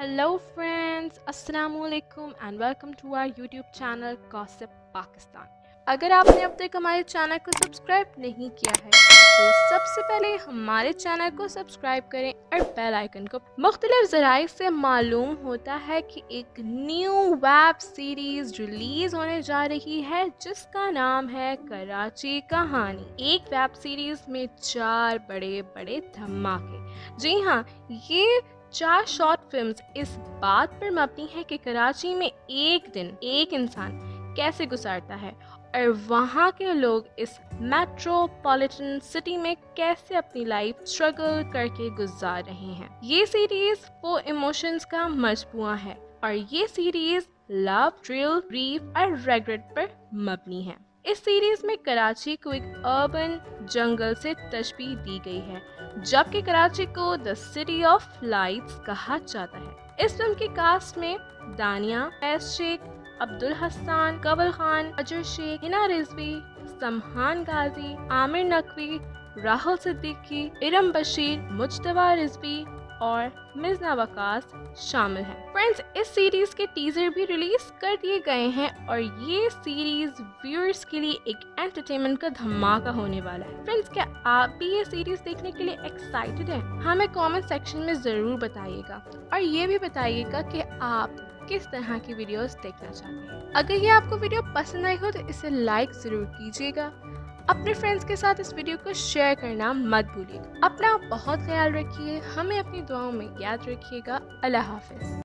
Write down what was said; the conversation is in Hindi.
Hello friends, Assalamu alaikum and welcome to our YouTube channel Gossip Pakistan. अगर आपने अब तक हमारे चैनल को सब्सक्राइब नहीं किया है तो सबसे पहले हमारे चैनल को सब्सक्राइब करें और बेल आइकन को। मुख्तलिफ़ जराए से मालूम होता है कि एक न्यू वेब सीरीज़ रिलीज़ होने जा रही है जिसका नाम है कराची कहानी। एक वेब सीरीज़ में चार बड़े बड़े धमाके। जी हाँ ये चार शॉर्ट फिल्म्स इस बात पर मबनी है कि कराची में एक दिन एक इंसान कैसे गुजारता है और वहाँ के लोग इस मेट्रोपॉलिटन सिटी में कैसे अपनी लाइफ स्ट्रगल करके गुजार रहे हैं। ये सीरीज़ वो इमोशंस का मजबुआ है और ये सीरीज़ लव थ्रिल रीफ और रेगरेट पर मबनी है। इस सीरीज़ में कराची को एक अर्बन जंगल से तशबी दी गई है, जबकि कराची को द सिटी ऑफ़ लाइट्स कहा जाता है। इस फ़िल्म की कास्ट में दानिया एस शेख, अब्दुल हसान कवल खान, अजय शेख, हिना रिजवी, समहान गाजी, आमिर नकवी, राहुल सिद्दीकी, इरम बशीर मुजतबा रिजवी और मिजना वकास शामिल हैं। फ्रेंड्स इस सीरीज़ के टीजर भी रिलीज़ कर दिए गए हैं और ये सीरीज़ व्यूअर्स के लिए एक एंटरटेनमेंट का धमाका होने वाला है। फ्रेंड्स क्या आप भी ये सीरीज़ देखने के लिए एक्साइटेड हैं? हमें कमेंट सेक्शन में ज़रूर बताइएगा और ये भी बताइएगा कि आप किस तरह की वीडियोस देखना चाहते हैं। अगर ये आपको वीडियो पसंद आई हो तो इसे लाइक ज़रूर कीजिएगा। अपने फ्रेंड्स के साथ इस वीडियो को शेयर करना मत भूलिएगा। अपना बहुत ख्याल रखिए, हमें अपनी दुआओं में याद रखिएगा। अल्लाह हाफिज़।